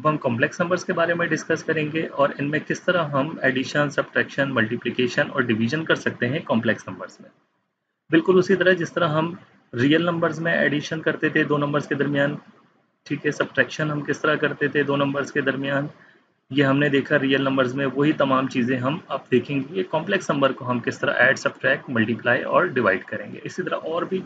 अब हम complex numbers के बारे में डिस्कस करेंगे और इनमें किस तरह हम एडिशन सब्ट्रैक्शन मल्टीप्लिकेशन और डिवीज़न कर सकते हैं कॉम्प्लेक्स नंबर्स में। बिल्कुल उसी तरह जिस तरह हम रियल नंबर्स में एडिशन करते थे दो नंबर्स के दरमियान, ठीक है सब्ट्रैक्शन हम किस तरह करते थे दो नंबर्स के दरमियान, ये हमने देखा रियल नंबर्स में वही तमाम चीज़ें हम अब देखेंगे। कॉम्प्लेक्स नंबर को हम किस तरह ऐड सब्ट्रैक्ट मल्टीप्लाई और डिवाइड करेंगे। इसी तरह और भी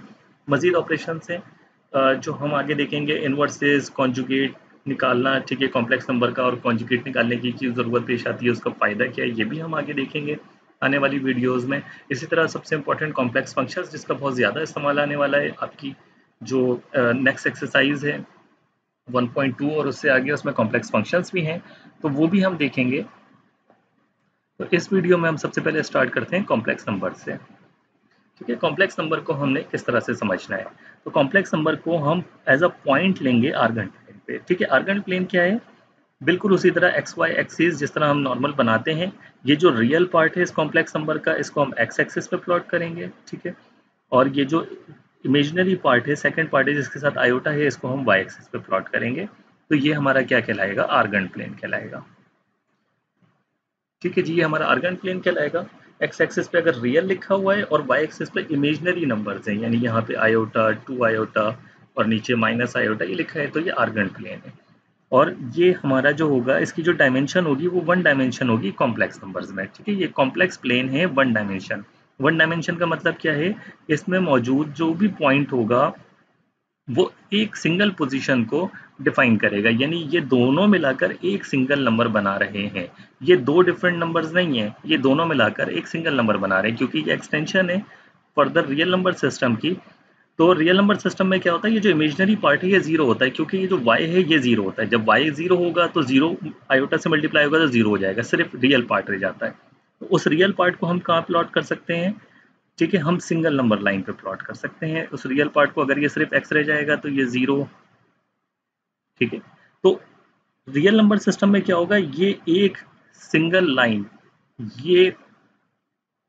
मज़ीद ऑपरेशन हैं जो हम आगे देखेंगे। इन्वर्सेस कॉन्जुगेट निकालना, ठीक है कॉम्प्लेक्स नंबर का और कॉन्जुगेट निकालने की क्या ज़रूरत पेश आती है, उसका फ़ायदा क्या है, ये भी हम आगे देखेंगे आने वाली वीडियोस में। इसी तरह सबसे इंपॉर्टेंट कॉम्प्लेक्स फ़ंक्शंस जिसका बहुत ज़्यादा इस्तेमाल आने वाला है, आपकी जो नेक्स्ट एक्सरसाइज है 1.2 और उससे आगे उसमें कॉम्प्लेक्स फ़ंक्शंस भी हैं तो वो भी हम देखेंगे। तो इस वीडियो में हम सबसे पहले स्टार्ट करते हैं कॉम्प्लेक्स नंबर से। ठीक है कॉम्प्लेक्स नंबर को हमने किस तरह से समझना है? तो कॉम्प्लेक्स नंबर को हम एज अ पॉइंट लेंगे आर्गन पे। ठीक है आर्गन प्लेन क्या है? बिल्कुल उसी तरह एक्स वाई एक्सिस जिस तरह हम नॉर्मल बनाते हैं, ये जो रियल पार्ट है, इस कॉम्प्लेक्स नंबर का, इसको हम एक्स एक्सिस पे प्लॉट करेंगे, ठीक है? और ये जो इमेजनरी पार्ट है सेकंड पार्ट है, जिसके साथ आयोटा है, इसको हम वाई एक्सिस पे प्लॉट करेंगे। तो ये हमारा क्या कहलाएगा? आर्गन प्लेन कहलाएगा। ठीक है जी, ये हमारा आर्गन प्लेन कहलाएगा। एक्स एक्सिस पे अगर रियल लिखा हुआ है और वाई एक्सिस पे इमेजनरी नंबर्स हैं, यानी यहाँ पे आयोटा टू आयोटा और नीचे माइनस आयोटा ये लिखा है तो ये आर्गन प्लेन है। और ये हमारा जो होगा, इसकी जो डायमेंशन होगी, वो वन डायमेंशन होगी कॉम्प्लेक्स नंबर्स में। ठीक है, ये कॉम्प्लेक्स प्लेन है वन डायमेंशन वन डायमेंशन का मतलब क्या है? इसमें मौजूद जो भी पॉइंट होगा, वो एक सिंगल पोजीशन को डिफाइन करेगा। यानी ये दोनों मिलाकर एक सिंगल नंबर बना रहे हैं। ये दो डिफरेंट नंबर्स नहीं है, ये दोनों मिलाकर एक सिंगल नंबर बना रहे हैं, क्योंकि ये एक्सटेंशन है। फर्दर रियल नंबर सिस्टम की तो रियल नंबर सिस्टम में क्या होता है, ये जो इमेजनरी पार्ट है ये ज़ीरो होता है, क्योंकि ये जो वाई है, ये ज़ीरो होता है। जब वाई ज़ीरो होगा तो ज़ीरो आयोटा से मल्टीप्लाई होगा तो ज़ीरो हो जाएगा, सिर्फ़ रियल पार्ट रह जाता है। तो उस रियल पार्ट को हम कहाँ प्लॉट कर सकते हैं? ठीक है, हम सिंगल नंबर लाइन पे प्लॉट कर सकते हैं। उस रियल पार्ट को अगर ये सिर्फ़ एक्स रह जाएगा तो ये ज़ीरो ठीक है तो रियल नंबर सिस्टम में क्या होगा, ये एक सिंगल लाइन ये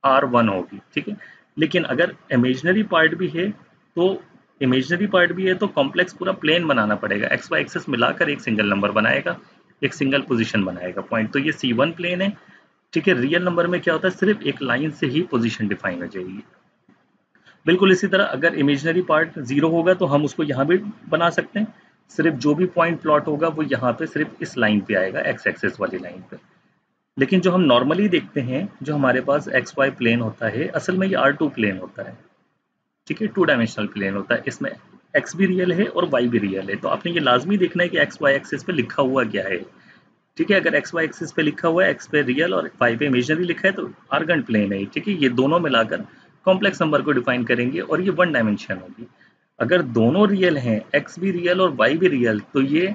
आर वन होगी, ठीक है। लेकिन अगर इमेजनरी पार्ट भी है तो इमेजनरी पार्ट भी है तो कॉम्प्लेक्स पूरा प्लेन बनाना पड़ेगा। एक्स वाई एक्सेस मिलाकर एक सिंगल नंबर बनाएगा, एक सिंगल पोजीशन बनाएगा। पॉइंट तो ये सी वन प्लेन है। ठीक है रियल नंबर में क्या होता है, सिर्फ़ एक लाइन से ही पोजीशन डिफाइन हो जाएगी। बिल्कुल इसी तरह अगर इमेजनरी पार्ट ज़ीरो होगा तो हम उसको यहाँ भी बना सकते हैं। सिर्फ़ जो भी पॉइंट प्लॉट होगा, वो यहाँ पे सिर्फ़ इस लाइन पे आएगा एक्स एक्सेस वाली लाइन पे। लेकिन जो हम नॉर्मली देखते हैं, जो हमारे पास एक्स वाई प्लेन होता है, असल में ये आर टू प्लेन होता है। ठीक है टू डायमेंशनल प्लेन होता है। इसमें एक्स भी रियल है और वाई भी रियल है। तो आपने ये लाजमी देखना है कि एक्स वाई एक्सिस पे लिखा हुआ क्या है। ठीक है, अगर एक्स वाई एक्सिस पे लिखा हुआ है एक्स पे रियल और वाई पे इमेजनरी लिखा है तो आर्गन प्लेन है ठीक है, ये दोनों मिलाकर कॉम्प्लेक्स नंबर को डिफाइन करेंगे और ये वन डायमेंशन होगी। अगर दोनों रियल हैं एक्स भी रियल और वाई भी रियल तो ये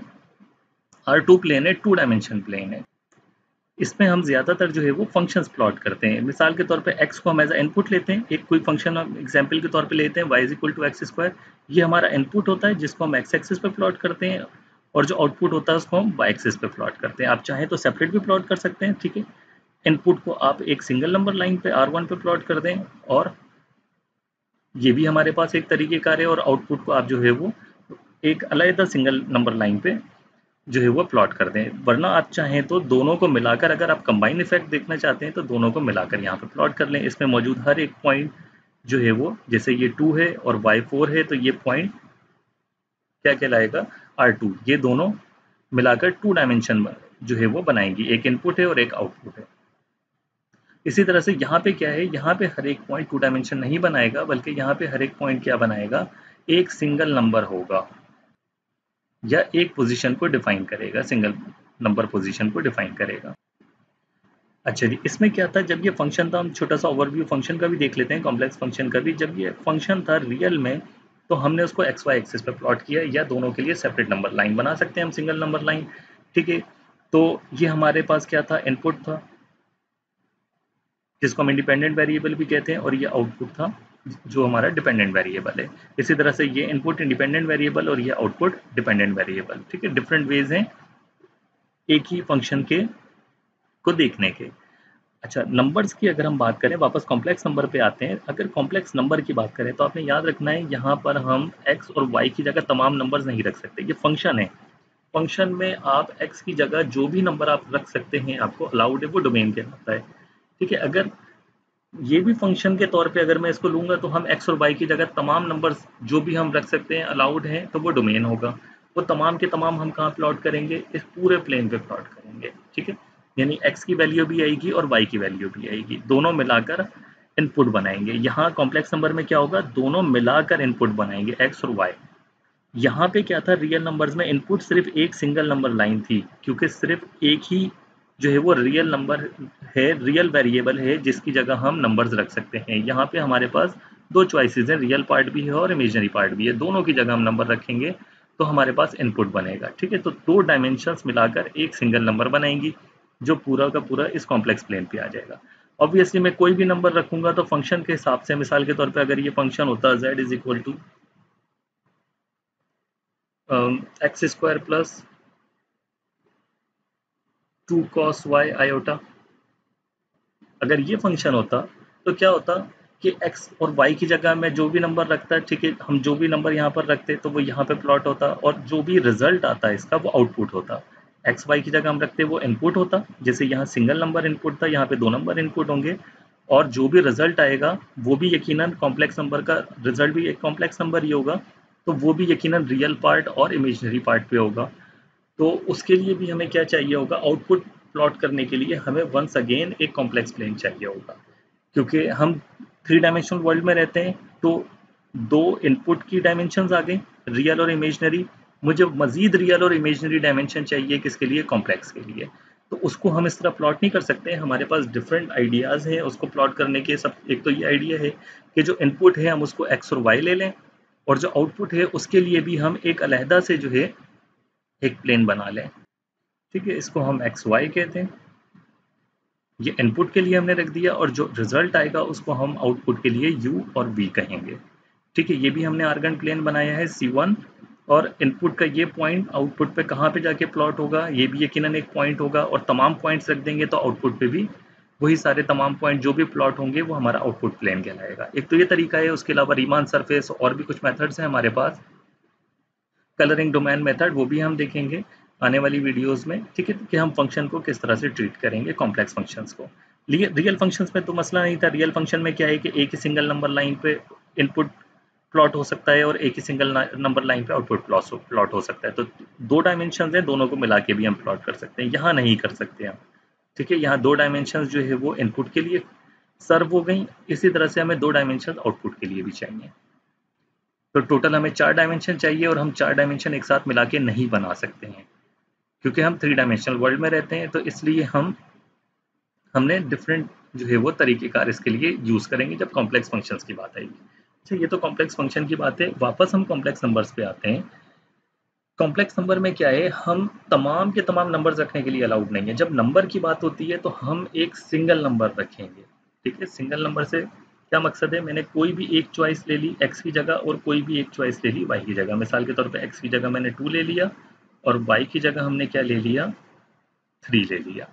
आर टू प्लेन है टू डायमेंशन प्लेन है। इसमें हम ज़्यादातर जो है वो फ़ंक्शंस प्लॉट करते हैं। मिसाल के तौर पे एक्स को हम एज इनपुट लेते हैं। एक कोई फ़ंक्शन हम एग्ज़ाम्पल के तौर पे लेते हैं Y is equal to X square ये हमारा इनपुट होता है, जिसको हम एक्स एक्सिस पे प्लॉट करते हैं, और जो आउटपुट होता है, उसको हम वाई एक्सिस पे प्लॉट करते हैं। आप चाहें तो सेपरेट भी प्लॉट कर सकते हैं, ठीक है? इनपुट को आप एक सिंगल नंबर लाइन पे आर वन पे प्लॉट कर दें, और ये भी हमारे पास एक तरीके का है, और आउटपुट को आप जो है वो एक अलहदा सिंगल नंबर लाइन पे जो है वो प्लॉट कर दें। वरना आप चाहें तो दोनों को मिलाकर अगर आप कंबाइन इफ़ेक्ट देखना चाहते हैं तो दोनों को मिलाकर यहाँ पर प्लॉट कर लें। इसमें मौजूद हर एक पॉइंट जो है वो, जैसे ये टू है और वाई फोर है तो ये पॉइंट क्या कहलाएगा? आर टू ये दोनों मिलाकर टू डायमेंशन जो है वो बनाएँगी। एक इनपुट है और एक आउटपुट है। इसी तरह से यहाँ पे क्या है? यहाँ पे हर एक पॉइंट टू डायमेंशन नहीं बनाएगा, बल्कि यहाँ पे हर एक पॉइंट क्या बनाएगा? एक सिंगल नंबर होगा। या एक पोजीशन को डिफाइन करेगा सिंगल नंबर पोजीशन को डिफाइन करेगा। अच्छा जी, इसमें क्या था? जब ये फ़ंक्शन था, हम छोटा सा ओवरव्यू फ़ंक्शन का भी देख लेते हैं कॉम्प्लेक्स फ़ंक्शन का भी। जब ये फ़ंक्शन था रियल में तो हमने उसको एक्स वाई एक्सिस पे प्लॉट किया, या दोनों के लिए सेपरेट नंबर लाइन बना सकते हैं हम सिंगल नंबर लाइन ठीक है? तो ये हमारे पास क्या था? इनपुट था, जिसको हम इंडिपेंडेंट वेरिएबल भी कहते हैं, और ये आउटपुट था। जो हमारा डिपेंडेंट वेरिएबल है। इसी तरह से ये इनपुट इंडिपेंडेंट वेरिएबल और ये आउटपुट डिपेंडेंट वेरिएबल ठीक है? डिफरेंट वेज हैं एक ही फ़ंक्शन के को देखने के। अच्छा नंबर्स की अगर हम बात करें, वापस कॉम्प्लेक्स नंबर पे आते हैं। अगर कॉम्प्लेक्स नंबर की बात करें तो आपने याद रखना है, यहाँ पर हम एक्स और वाई की जगह तमाम नंबर्स नहीं रख सकते। ये फ़ंक्शन है। फ़ंक्शन में आप एक्स की जगह जो भी नंबर आप रख सकते हैं, आपको अलाउड है, वो डोमेन कहलाता है। ठीक है, अगर ये भी फ़ंक्शन के तौर पे अगर मैं इसको लूँगा तो हम x और y की जगह तमाम नंबर्स जो भी हम रख सकते हैं अलाउड हैं तो वो डोमेन होगा। वो तमाम के तमाम हम कहाँ प्लॉट करेंगे? इस पूरे प्लेन पे प्लॉट करेंगे, ठीक है? यानी x की वैल्यू भी आएगी और y की वैल्यू भी आएगी। दोनों मिलाकर इनपुट बनाएँगे। यहाँ कॉम्प्लेक्स नंबर में क्या होगा? दोनों मिलाकर इनपुट बनाएँगे एक्स और वाई यहाँ पे क्या था? रियल नंबर्स में इनपुट सिर्फ़ एक सिंगल नंबर लाइन थी, क्योंकि सिर्फ़ एक ही जो है वो रियल नंबर है रियल वेरिएबल है, जिसकी जगह हम नंबर्स रख सकते हैं। यहाँ पे हमारे पास दो चॉइसेस हैं रियल पार्ट भी है और इमेजनरी पार्ट भी है। दोनों की जगह हम नंबर रखेंगे तो हमारे पास इनपुट बनेगा, ठीक है? तो दो डायमेंशंस मिलाकर एक सिंगल नंबर बनाएँगी, जो पूरा का पूरा इस कॉम्प्लेक्स प्लेन पे आ जाएगा। ऑब्वियसली मैं कोई भी नंबर रखूँगा तो फ़ंक्शन के हिसाब से मिसाल के तौर पे अगर ये फ़ंक्शन होता z is equal to X square plus two cos Y iota अगर ये फ़ंक्शन होता तो क्या होता कि x और y की जगह में जो भी नंबर रखता है, ठीक है, हम जो भी नंबर यहाँ पर रखते तो वो यहाँ पे प्लॉट होता और जो भी रिज़ल्ट आता है इसका, वो आउटपुट होता। एक्स वाई की जगह हम रखते, वो इनपुट होता। जैसे यहाँ सिंगल नंबर इनपुट था, यहाँ पे दो नंबर इनपुट होंगे और जो भी रिज़ल्ट आएगा, वो भी यकीनन कॉम्प्लेक्स नंबर का रिज़ल्ट भी एक कॉम्प्लेक्स नंबर ही होगा तो वो भी यकीनन रियल पार्ट और इमेजनरी पार्ट पे होगा। तो उसके लिए भी हमें क्या चाहिए होगा? आउटपुट प्लॉट करने के लिए हमें वंस अगेन एक कॉम्प्लेक्स प्लेन चाहिए होगा। क्योंकि हम थ्री डायमेंशनल वर्ल्ड में रहते हैं तो दो इनपुट की डायमेंशन आ गए रियल और इमेजनरी मुझे मजीद रियल और इमेजनरी डायमेंशन चाहिए किसके लिए? कॉम्प्लेक्स के लिए। तो उसको हम इस तरह प्लॉट नहीं कर सकते। हमारे पास डिफरेंट आइडियाज़ हैं, उसको प्लॉट करने के सब, एक तो ये आइडिया है कि जो इनपुट है, हम उसको एक्स और वाई ले लें, और जो आउटपुट है, उसके लिए भी हम एक अलहदा से जो है एक प्लेन बना लें। ठीक है, इसको हम एक्स वाई कहते हैं। ये इनपुट के लिए हमने रख दिया और जो रिज़ल्ट आएगा उसको हम आउटपुट के लिए यू और वी कहेंगे। ठीक है, ये भी हमने आर्गन प्लेन बनाया है सी वन और इनपुट का ये पॉइंट आउटपुट पे कहाँ पे जाके प्लॉट होगा, ये भी यकीनन एक पॉइंट होगा। और तमाम पॉइंट्स रख देंगे तो आउटपुट पे भी वही सारे तमाम पॉइंट जो भी प्लॉट होंगे, वो हमारा आउटपुट प्लेन कहलाएगा। एक तो ये तरीका है, उसके अलावा रीमान सरफेस और भी कुछ मेथड्स हैं हमारे पास। कलरिंग डोमेन मेथड वो भी हम देखेंगे आने वाली वीडियोस में, ठीक है, कि हम फ़ंक्शन को किस तरह से ट्रीट करेंगे कॉम्प्लेक्स फ़ंक्शंस को। रियल फ़ंक्शंस में तो मसला नहीं था रियल फ़ंक्शन में क्या है कि एक ही सिंगल नंबर लाइन पे इनपुट प्लॉट हो सकता है और एक ही सिंगल नंबर लाइन पे आउटपुट प्लॉट हो सकता है। तो दो डायमेंशन है, दोनों को मिला के भी हम प्लॉट कर सकते हैं। यहाँ नहीं कर सकते हम, ठीक है, यहाँ दो डायमेंशन जो है वो इनपुट के लिए सर्व हो गई। इसी तरह से हमें दो डायमेंशन आउटपुट के लिए भी चाहिए। तो टोटल हमें चार डायमेंशन चाहिए और हम चार डायमेंशन एक साथ मिला के नहीं बना सकते हैं। क्योंकि हम थ्री डायमेंशनल वर्ल्ड में रहते हैं तो इसलिए हम, हमने डिफरेंट जो है वो तरीक़ेकार इसके लिए यूज़ करेंगे जब कॉम्प्लेक्स फ़ंक्शन की बात आएगी। अच्छा ये तो कॉम्प्लेक्स फ़ंक्शन की बात है। वापस हम कॉम्प्लेक्स नंबर्स पे आते हैं। कॉम्प्लेक्स नंबर में क्या है? हम तमाम के तमाम नंबर रखने के लिए अलाउड नहीं है। जब नंबर की बात होती है तो हम एक सिंगल नंबर रखेंगे। ठीक है? सिंगल नंबर से क्या मकसद है? मैंने कोई भी एक चॉइस ले ली एक्स की जगह और कोई भी एक चॉइस ले ली वाई की जगह। मिसाल के तौर पर एक्स की जगह मैंने टू ले लिया और वाई की जगह हमने क्या ले लिया? थ्री ले लिया।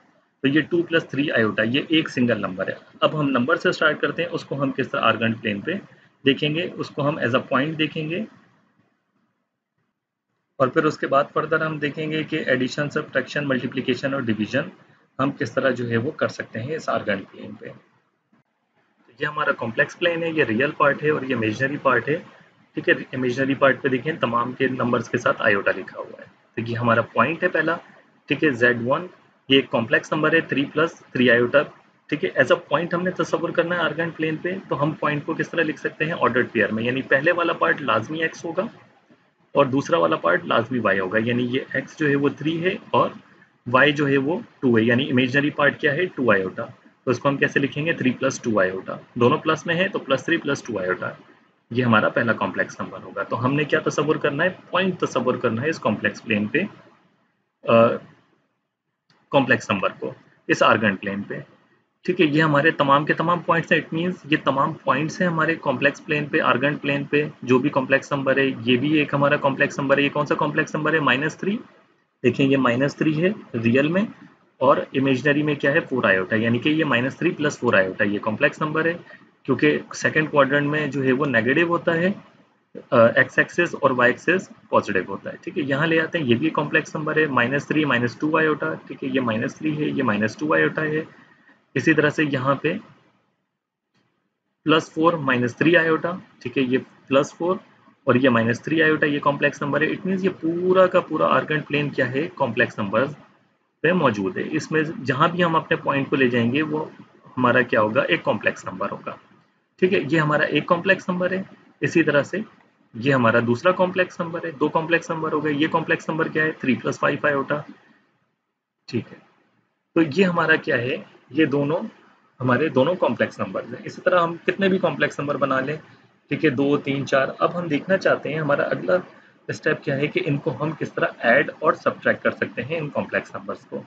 तो ये टू प्लस थ्री आयोटा ये एक सिंगल नंबर है। अब हम नंबर से स्टार्ट करते हैं, उसको हम किस तरह आर्गन प्लेन पे देखेंगे, उसको हम एज अ पॉइंट देखेंगे और फिर उसके बाद फर्दर हम देखेंगे कि एडिशन सब्ट्रैक्शन मल्टीप्लिकेशन और डिवीज़न हम किस तरह जो है वो कर सकते हैं इस आर्गन प्लेन पे। ये हमारा कॉम्प्लेक्स प्लेन है, ये रियल पार्ट है और ये इमेजनरी पार्ट है। ठीक है इमेजनरी पार्ट पे देखें तमाम के नंबर्स के साथ आयोटा लिखा हुआ है। तो ये हमारा पॉइंट है पहला, ठीक है जेड वन ये एक कॉम्प्लेक्स नंबर है थ्री प्लस थ्री आयोटा ठीक है एज अ पॉइंट हमने तस्वर करना है आर्गन प्लेन पे तो हम पॉइंट को किस तरह लिख सकते हैं? ऑर्डर पेयर में। यानी पहले वाला पार्ट लाजमी एक्स होगा और दूसरा वाला पार्ट लाजमी वाई होगा। यानी ये एक्स जो है वो थ्री है और वाई जो है वो टू है। यानी इमेजनरी पार्ट क्या है? टू आयोटा तो इसको हम कैसे लिखेंगे? थ्री प्लस टू आयोटा दोनों प्लस में है तो plus three plus two iota ये हमारा पहला कॉम्प्लेक्स नंबर होगा। तो हमने क्या तस्वुर करना है? पॉइंट तस्वुर करना है इस कॉम्प्लेक्स प्लेन पे कॉम्प्लेक्स नंबर को, इस आर्गन प्लेन पे। ठीक है, ये हमारे तमाम के तमाम पॉइंट्स हैं। इट मींस ये तमाम पॉइंट्स हैं हमारे कॉम्प्लेक्स प्लेन पे आर्गन प्लेन पे। जो भी कॉम्प्लेक्स नंबर है, ये भी एक हमारा कॉम्प्लेक्स नंबर है। ये कौन सा कॉम्प्लेक्स नंबर है? माइनस थ्री देखिए, ये माइनस थ्री है रियल में। और इमेजनरी में क्या है? फोर आयोटा यानी कि ये minus three plus four iota ये कॉम्प्लेक्स नंबर है, क्योंकि सेकेंड क्वाड्रेंट में जो है वो नेगेटिव होता है एक्स एक्सेस और वाई एक्सेस पॉजिटिव होता है। ठीक है, यहाँ ले आते हैं। ये भी कॉम्प्लेक्स नंबर है। Minus three minus two iota ठीक है, ये माइनस थ्री है, ये माइनस टू आयोटा है। इसी तरह से यहाँ पे plus four minus three iota ठीक है, ये प्लस फोर और ये माइनस थ्री आयोटा ये कॉम्प्लेक्स नंबर है। इट मीन ये पूरा का पूरा आर्गन प्लेन क्या है? कॉम्प्लेक्स नंबर पे मौजूद है। इसमें जहाँ भी हम अपने पॉइंट को ले जाएँगे, वो हमारा क्या होगा? एक कॉम्प्लेक्स नंबर होगा। ठीक है? ये हमारा एक कॉम्प्लेक्स नंबर है। इसी तरह से ये हमारा दूसरा कॉम्प्लेक्स नंबर है। दो कॉम्प्लेक्स नंबर हो गए। ये कॉम्प्लेक्स नंबर क्या है? थ्री प्लस फाइव आयोटा ठीक है? तो ये हमारा क्या है? ये दोनों हमारे दोनों कॉम्प्लेक्स नंबर हैं। इसी तरह हम कितने भी कॉम्प्लेक्स नंबर बना लें। ठीक है? दो, तीन, चार। अब हम देखना चाहते हैं हमारा अगला स्टेप क्या है कि इनको हम किस तरह ऐड और सब्ट्रैक्ट कर सकते हैं इन कॉम्प्लेक्स नंबर्स को?